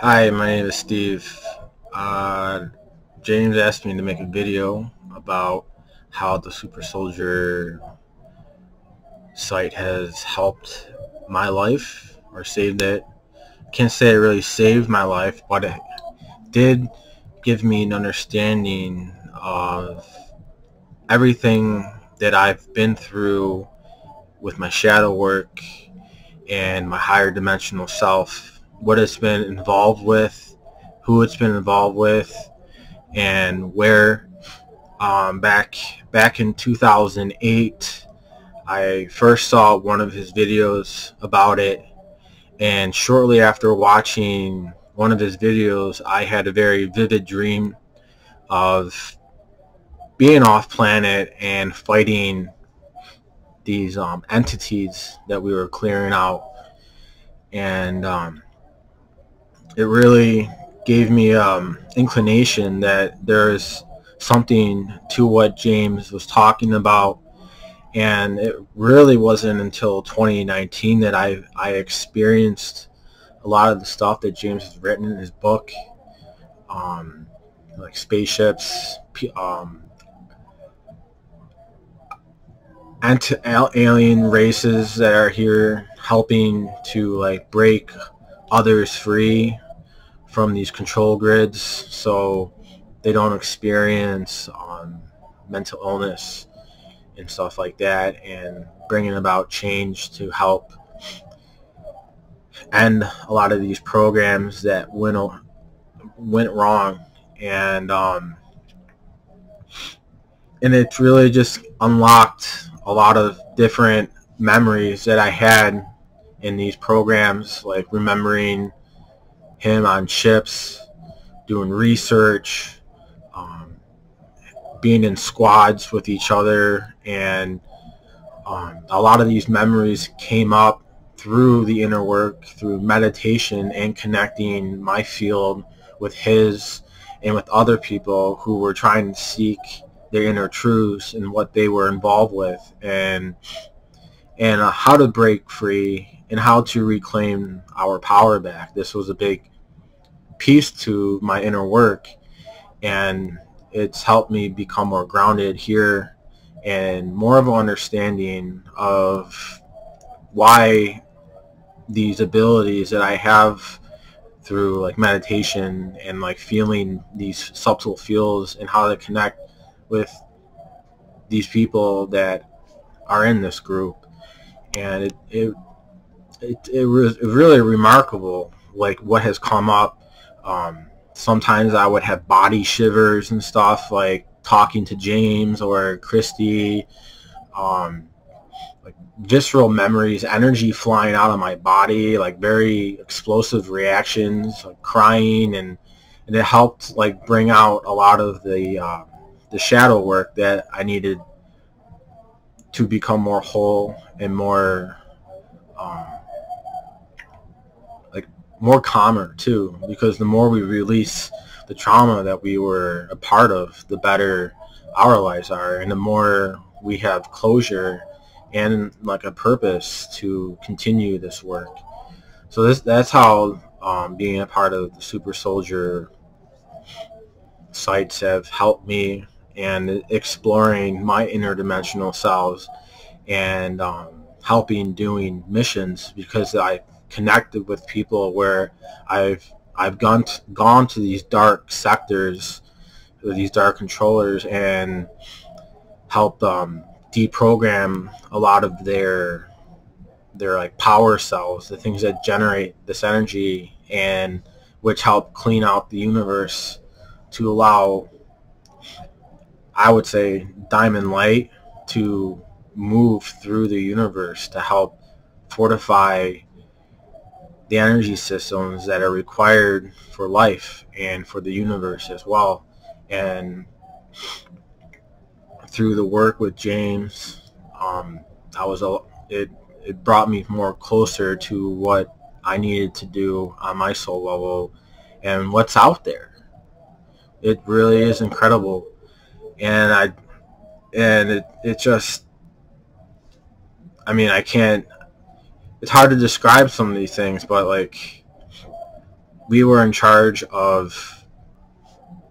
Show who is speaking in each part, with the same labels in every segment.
Speaker 1: Hi, my name is Steve. Uh, James asked me to make a video about how the Super Soldier site has helped my life or saved it. Can't say it really saved my life, but it did give me an understanding of everything that I've been through with my shadow work and my higher dimensional self, what it's been involved with, who it's been involved with, and where. Um, back back in 2008, I first saw one of his videos about it, and shortly after watching one of his videos, I had a very vivid dream of being off planet and fighting these um, entities that we were clearing out and um, it really gave me um, inclination that there's something to what James was talking about. And it really wasn't until 2019 that I, I experienced a lot of the stuff that James has written in his book. Um, like spaceships um, anti-alien races that are here helping to like break others free from these control grids so they don't experience um, mental illness and stuff like that and bringing about change to help. End a lot of these programs that went went wrong and um, and it's really just unlocked a lot of different memories that I had in these programs, like remembering him on ships, doing research, um, being in squads with each other, and um, a lot of these memories came up through the inner work, through meditation and connecting my field with his and with other people who were trying to seek their inner truths and what they were involved with and and uh, how to break free and how to reclaim our power back. This was a big piece to my inner work and it's helped me become more grounded here and more of an understanding of why these abilities that I have through like meditation and like feeling these subtle feels and how to connect with these people that are in this group, and it it it, it was really remarkable, like what has come up. Um, sometimes I would have body shivers and stuff, like talking to James or Christy. Um, like visceral memories, energy flying out of my body, like very explosive reactions, like crying, and and it helped like bring out a lot of the uh, the shadow work that I needed to become more whole and more um, more calmer too because the more we release the trauma that we were a part of the better our lives are. And the more we have closure and like a purpose to continue this work. So this that's how um, being a part of the super soldier sites have helped me and exploring my interdimensional selves and um, helping doing missions because I connected with people where I've I've gone to, gone to these dark sectors, these dark controllers, and help um, deprogram a lot of their their like power cells, the things that generate this energy, and which help clean out the universe to allow I would say diamond light to move through the universe to help fortify the energy systems that are required for life and for the universe as well. And through the work with James, um, I was a, it it brought me more closer to what I needed to do on my soul level and what's out there. It really is incredible and I and it it just I mean I can't it's hard to describe some of these things but like we were in charge of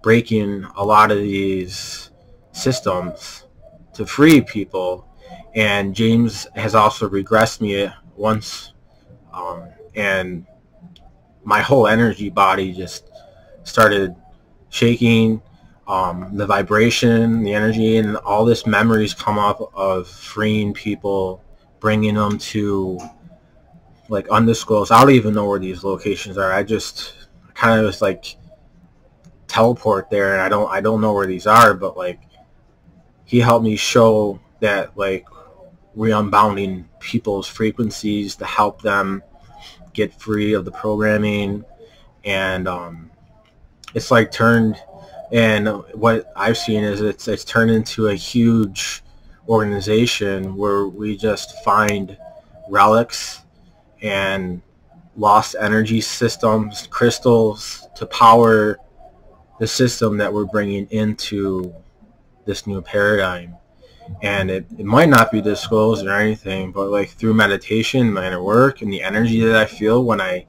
Speaker 1: breaking a lot of these systems to free people and James has also regressed me once um, and my whole energy body just started shaking um, the vibration the energy and all this memories come up of freeing people bringing them to like undisclosed I don't even know where these locations are. I just kind of just like teleport there and I don't I don't know where these are but like he helped me show that like we're unbounding people's frequencies to help them get free of the programming. And um, it's like turned and what I've seen is it's it's turned into a huge organization where we just find relics and lost energy systems, crystals to power the system that we're bringing into this new paradigm. And it, it might not be disclosed or anything but like through meditation my inner work and the energy that i feel when i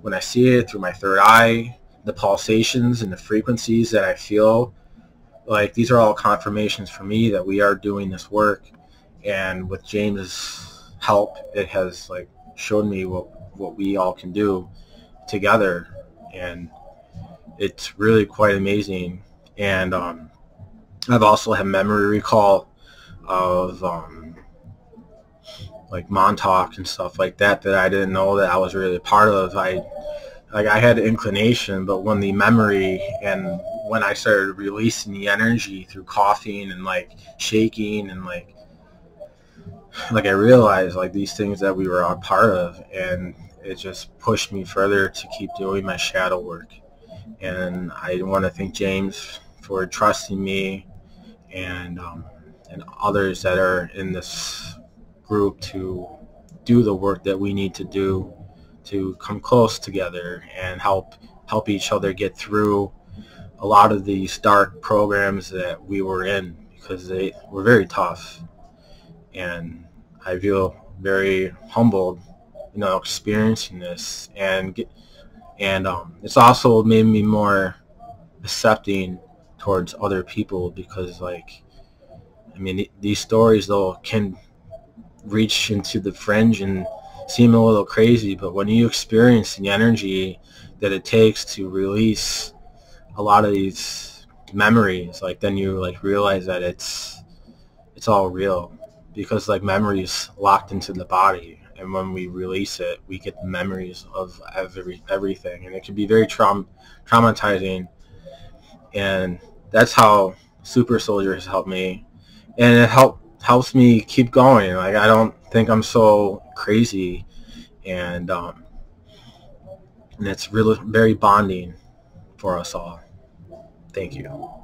Speaker 1: when i see it through my third eye the pulsations and the frequencies that i feel like these are all confirmations for me that we are doing this work. And with james's help it has like showed me what what we all can do together and it's really quite amazing and um, I've also had memory recall of um, like Montauk and stuff like that that I didn't know that I was really part of. I like I had inclination, but when the memory and when I started releasing the energy through coughing and like shaking and like like I realized like these things that we were a part of and it just pushed me further to keep doing my shadow work. And I want to thank James for trusting me and um, and others that are in this group to do the work that we need to do to come close together and help help each other get through a lot of these dark programs that we were in because they were very tough and I feel very humbled you know experiencing this. And get, and um, it's also made me more accepting towards other people because like I mean these stories though can reach into the fringe and seem a little crazy but when you experience the energy that it takes to release a lot of these memories like then you like realize that it's it's all real because like memories locked into the body and when we release it we get the memories of every everything and it can be very traum traumatizing and that's how Super Soldier has helped me, and it help helps me keep going. Like I don't think I'm so crazy, and um, and it's really very bonding for us all. Thank you.